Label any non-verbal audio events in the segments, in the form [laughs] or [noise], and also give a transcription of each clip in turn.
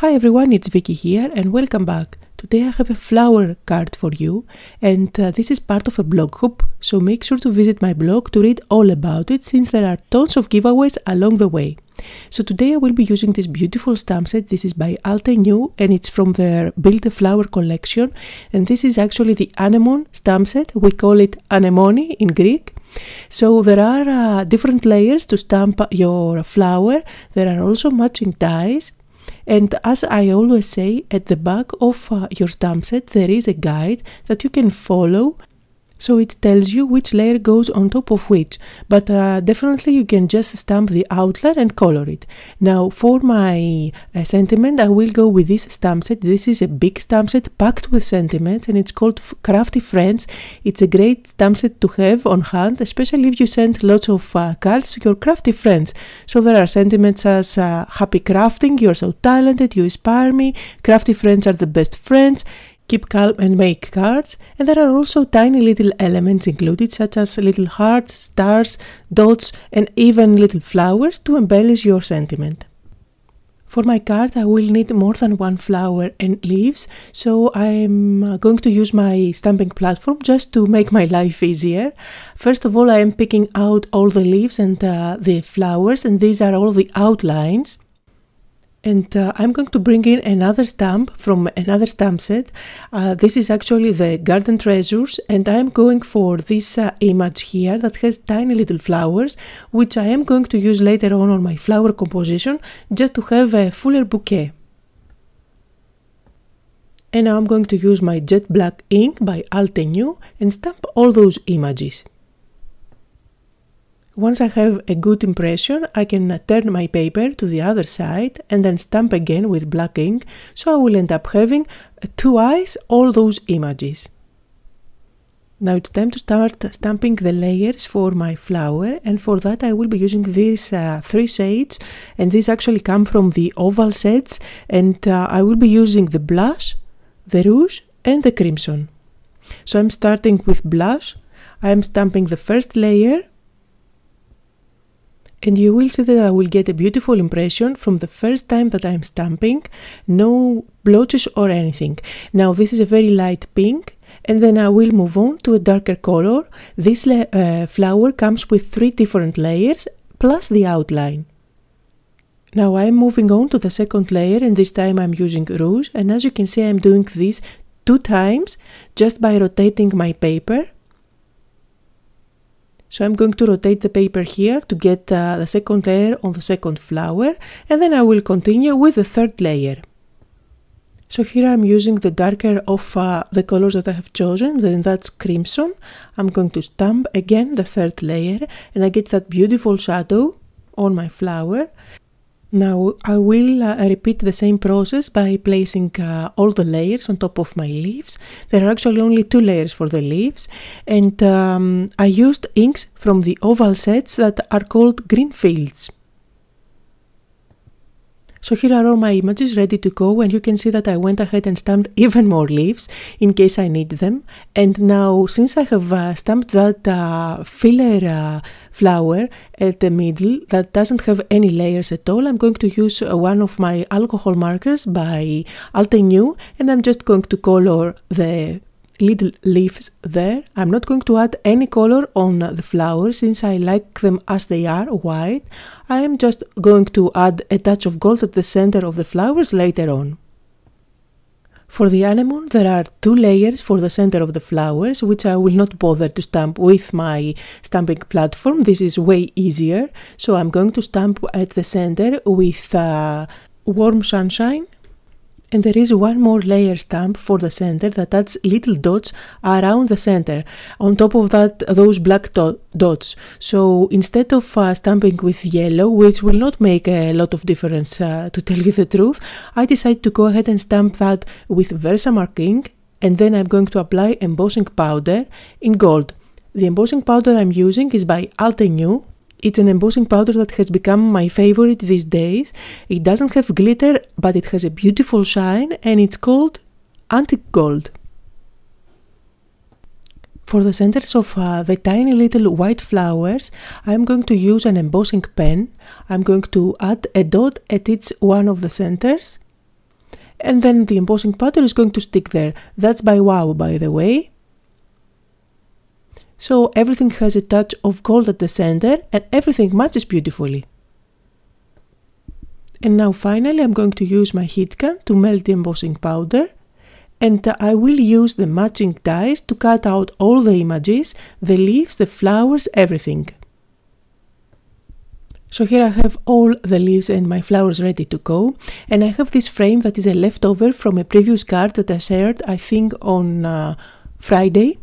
Hi everyone, it's Vicky here and welcome back. Today I have a flower card for you and uh, this is part of a blog hop, so make sure to visit my blog to read all about it since there are tons of giveaways along the way. So today I will be using this beautiful stamp set. This is by Altenew and it's from their Build a Flower collection and this is actually the anemone stamp set. We call it anemone in Greek. So there are uh, different layers to stamp your flower. There are also matching dies and as I always say, at the back of uh, your stamp set there is a guide that you can follow so it tells you which layer goes on top of which. But uh, definitely you can just stamp the outline and color it. Now for my uh, sentiment I will go with this stamp set. This is a big stamp set packed with sentiments and it's called Crafty Friends. It's a great stamp set to have on hand especially if you send lots of uh, cards to your crafty friends. So there are sentiments as uh, happy crafting you're so talented you inspire me. Crafty friends are the best friends keep calm and make cards and there are also tiny little elements included such as little hearts, stars, dots and even little flowers to embellish your sentiment. For my card I will need more than one flower and leaves so I'm uh, going to use my stamping platform just to make my life easier. First of all I am picking out all the leaves and uh, the flowers and these are all the outlines and uh, I'm going to bring in another stamp from another stamp set. Uh, this is actually the Garden Treasures and I'm going for this uh, image here that has tiny little flowers which I am going to use later on on my flower composition just to have a fuller bouquet. And now I'm going to use my jet black ink by Altenew and stamp all those images. Once I have a good impression, I can turn my paper to the other side and then stamp again with black ink, so I will end up having two eyes, all those images. Now it's time to start stamping the layers for my flower and for that I will be using these uh, three shades and these actually come from the oval sets and uh, I will be using the blush, the rouge and the crimson. So I'm starting with blush, I am stamping the first layer and you will see that I will get a beautiful impression from the first time that I'm stamping, no blotches or anything. Now this is a very light pink and then I will move on to a darker color. This uh, flower comes with three different layers plus the outline. Now I'm moving on to the second layer and this time I'm using rouge and as you can see I'm doing this two times just by rotating my paper so I'm going to rotate the paper here to get uh, the second layer on the second flower and then I will continue with the third layer. So here I'm using the darker of uh, the colors that I have chosen, then that's crimson. I'm going to stamp again the third layer and I get that beautiful shadow on my flower. Now I will uh, repeat the same process by placing uh, all the layers on top of my leaves. There are actually only two layers for the leaves and um, I used inks from the oval sets that are called green fields. So here are all my images ready to go and you can see that I went ahead and stamped even more leaves in case I need them. And now since I have uh, stamped that uh, filler uh, flower at the middle that doesn't have any layers at all, I'm going to use uh, one of my alcohol markers by Altenew and I'm just going to color the little leaves there. I'm not going to add any color on the flowers since I like them as they are, white. I am just going to add a touch of gold at the center of the flowers later on. For the anemone there are two layers for the center of the flowers which I will not bother to stamp with my stamping platform. This is way easier. So I'm going to stamp at the center with uh, warm sunshine and there is one more layer stamp for the center that adds little dots around the center on top of that those black dots. So instead of uh, stamping with yellow which will not make a lot of difference uh, to tell you the truth I decided to go ahead and stamp that with Versamark ink and then I'm going to apply embossing powder in gold. The embossing powder I'm using is by Altenew it's an embossing powder that has become my favorite these days. It doesn't have glitter, but it has a beautiful shine and it's called Antique Gold. For the centers of uh, the tiny little white flowers, I'm going to use an embossing pen. I'm going to add a dot at each one of the centers. and then the embossing powder is going to stick there. That's by Wow by the way. So everything has a touch of gold at the center and everything matches beautifully. And now finally I'm going to use my heat gun to melt the embossing powder and I will use the matching dies to cut out all the images, the leaves, the flowers, everything. So here I have all the leaves and my flowers ready to go and I have this frame that is a leftover from a previous card that I shared I think on uh, Friday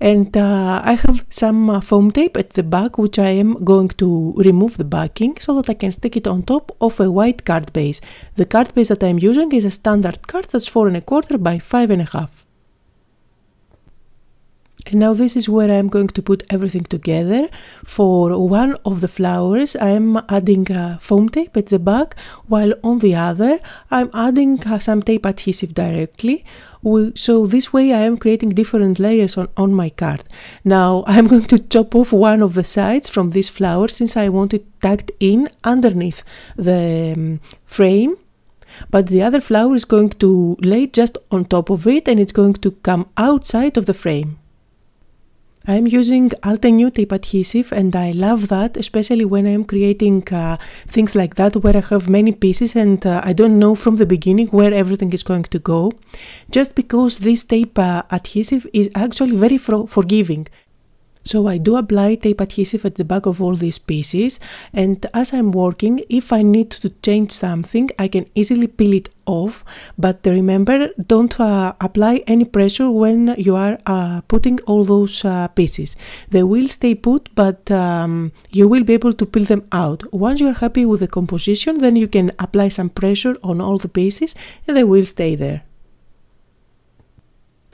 and uh, I have some uh, foam tape at the back which I am going to remove the backing so that I can stick it on top of a white card base. The card base that I am using is a standard card that's four and a quarter by five and a half. And now this is where I'm going to put everything together. For one of the flowers I'm adding uh, foam tape at the back while on the other I'm adding uh, some tape adhesive directly. So this way I am creating different layers on, on my card. Now [laughs] I'm going to chop off one of the sides from this flower since I want it tucked in underneath the um, frame but the other flower is going to lay just on top of it and it's going to come outside of the frame. I'm using Altenew tape adhesive and I love that, especially when I'm creating uh, things like that where I have many pieces and uh, I don't know from the beginning where everything is going to go. Just because this tape uh, adhesive is actually very forgiving. So I do apply tape adhesive at the back of all these pieces and as I'm working, if I need to change something, I can easily peel it off. But remember, don't uh, apply any pressure when you are uh, putting all those uh, pieces. They will stay put, but um, you will be able to peel them out. Once you're happy with the composition, then you can apply some pressure on all the pieces and they will stay there.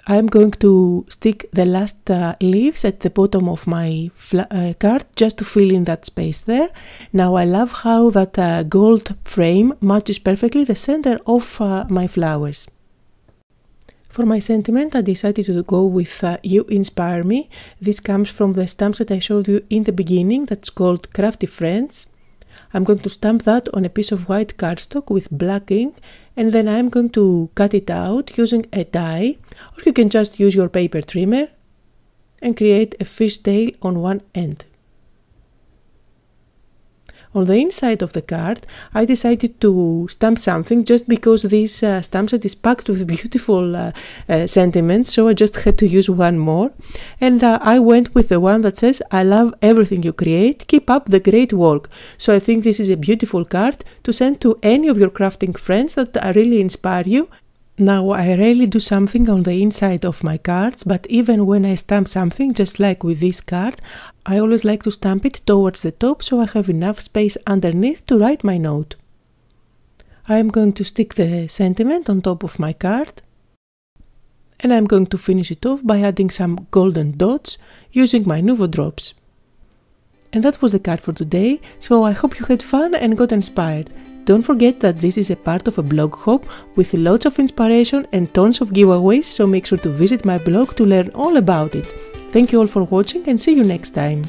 I'm going to stick the last uh, leaves at the bottom of my uh, card just to fill in that space there. Now I love how that uh, gold frame matches perfectly the center of uh, my flowers. For my sentiment I decided to go with uh, You Inspire Me. This comes from the stamps that I showed you in the beginning that's called Crafty Friends. I'm going to stamp that on a piece of white cardstock with black ink and then I'm going to cut it out using a die or you can just use your paper trimmer and create a fishtail on one end. On the inside of the card, I decided to stamp something just because this uh, stamp set is packed with [laughs] beautiful uh, uh, sentiments, so I just had to use one more. And uh, I went with the one that says, I love everything you create, keep up the great work. So I think this is a beautiful card to send to any of your crafting friends that really inspire you now I rarely do something on the inside of my cards, but even when I stamp something, just like with this card, I always like to stamp it towards the top so I have enough space underneath to write my note. I am going to stick the sentiment on top of my card and I'm going to finish it off by adding some golden dots using my Nuvo drops. And that was the card for today, so I hope you had fun and got inspired. Don't forget that this is a part of a blog hop with lots of inspiration and tons of giveaways, so make sure to visit my blog to learn all about it. Thank you all for watching and see you next time.